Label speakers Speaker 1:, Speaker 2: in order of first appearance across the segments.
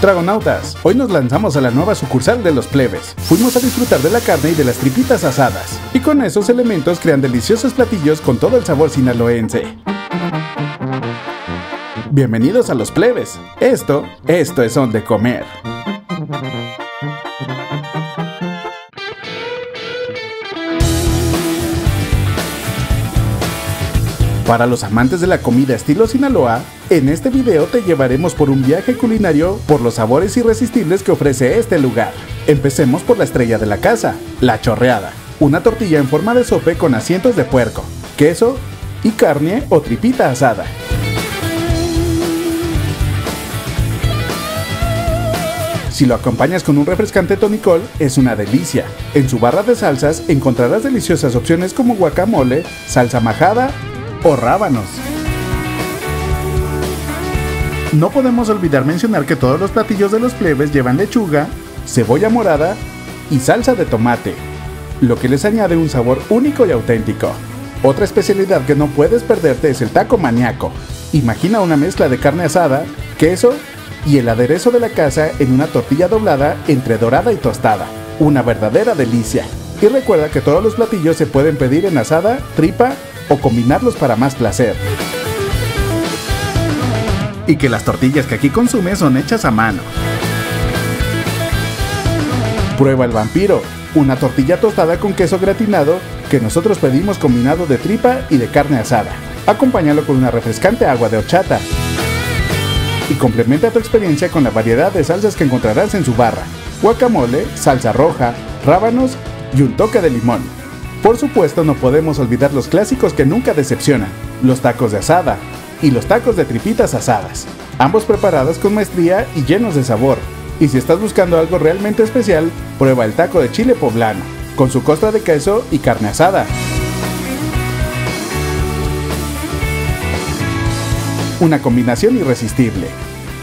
Speaker 1: Dragonautas, hoy nos lanzamos a la nueva sucursal de los plebes. Fuimos a disfrutar de la carne y de las tripitas asadas. Y con esos elementos crean deliciosos platillos con todo el sabor sinaloense. Bienvenidos a los plebes. Esto, esto es Son de Comer. Para los amantes de la comida estilo Sinaloa, en este video te llevaremos por un viaje culinario por los sabores irresistibles que ofrece este lugar. Empecemos por la estrella de la casa, la chorreada, una tortilla en forma de sope con asientos de puerco, queso y carne o tripita asada. Si lo acompañas con un refrescante tonicol, es una delicia. En su barra de salsas encontrarás deliciosas opciones como guacamole, salsa majada o rábanos. No podemos olvidar mencionar que todos los platillos de los plebes llevan lechuga, cebolla morada y salsa de tomate, lo que les añade un sabor único y auténtico. Otra especialidad que no puedes perderte es el taco maníaco. Imagina una mezcla de carne asada, queso y el aderezo de la casa en una tortilla doblada entre dorada y tostada. Una verdadera delicia. Y recuerda que todos los platillos se pueden pedir en asada, tripa o combinarlos para más placer. Y que las tortillas que aquí consumes son hechas a mano. Prueba el vampiro, una tortilla tostada con queso gratinado que nosotros pedimos combinado de tripa y de carne asada. Acompáñalo con una refrescante agua de horchata. Y complementa tu experiencia con la variedad de salsas que encontrarás en su barra. Guacamole, salsa roja, rábanos y un toque de limón. Por supuesto no podemos olvidar los clásicos que nunca decepcionan, los tacos de asada y los tacos de tripitas asadas, ambos preparados con maestría y llenos de sabor. Y si estás buscando algo realmente especial, prueba el taco de chile poblano, con su costra de queso y carne asada. Una combinación irresistible.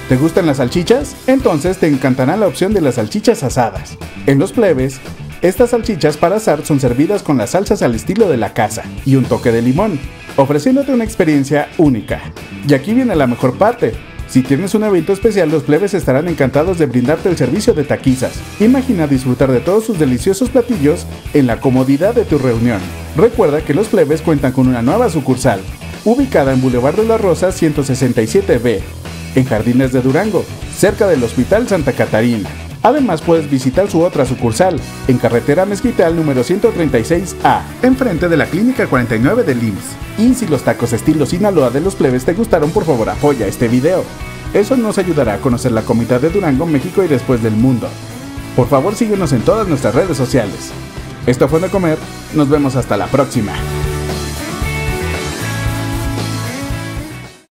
Speaker 1: ¿Te gustan las salchichas? Entonces te encantará la opción de las salchichas asadas. En los plebes, estas salchichas para asar son servidas con las salsas al estilo de la casa y un toque de limón, ofreciéndote una experiencia única. Y aquí viene la mejor parte. Si tienes un evento especial, los plebes estarán encantados de brindarte el servicio de taquizas. Imagina disfrutar de todos sus deliciosos platillos en la comodidad de tu reunión. Recuerda que los plebes cuentan con una nueva sucursal, ubicada en Boulevard de la Rosa 167B, en Jardines de Durango, cerca del Hospital Santa Catarina. Además puedes visitar su otra sucursal, en carretera Mezquital número 136A, enfrente de la Clínica 49 de IMSS. Y si los tacos estilo Sinaloa de los plebes te gustaron, por favor apoya este video. Eso nos ayudará a conocer la comida de Durango, México y después del mundo. Por favor síguenos en todas nuestras redes sociales. Esto fue de comer, nos vemos hasta la próxima.